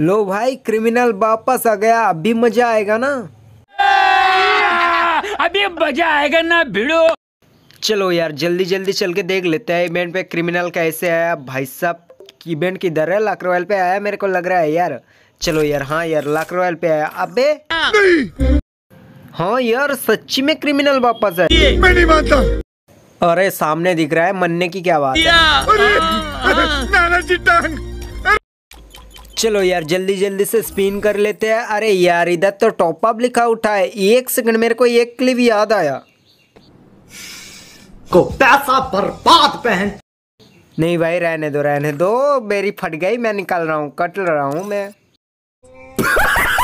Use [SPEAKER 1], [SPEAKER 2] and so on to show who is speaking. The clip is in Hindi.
[SPEAKER 1] लो भाई क्रिमिनल वापस आ गया अभी मज़ा आएगा ना?
[SPEAKER 2] अभी मज़ा आएगा ना भिड़ो।
[SPEAKER 1] चलो यार जल्दी जल्दी चल के देख लेते हैं इवेंट पे क्रिमिनल कैसे आया। भाई साहब इवेंट किधर है? लाक्रोवेल पे आया मेरे को लग रहा है यार। चलो यार हाँ यार लाक्रोवेल पे आया। अबे! हाँ यार सच्ची में क्रिमिनल वापस है
[SPEAKER 3] मैं नहीं मानता।
[SPEAKER 1] अरे सामने दिख रहा है मन्ने की क्या बात है। चलो यार जल्दी जल्दी से स्पिन कर लेते हैं। अरे यार इधर तो टॉप अप लिखा उठा है। एक सेकंड मेरे को एक क्लिप याद आया।
[SPEAKER 4] को पैसा बर्बाद पहन
[SPEAKER 1] नहीं भाई रहने दो रहने दो। मेरी फट गई मैं निकल रहा हूँ कट रहा हूँ मैं।